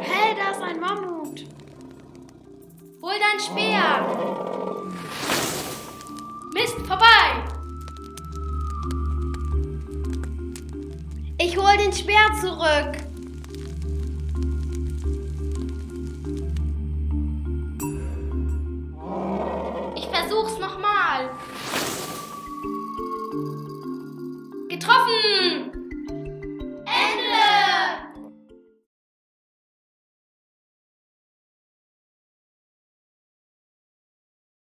Hey, da ist ein Mammut. Hol dein Speer. Mist, vorbei. Ich hol den Speer zurück. Ich versuch's nochmal. Getroffen!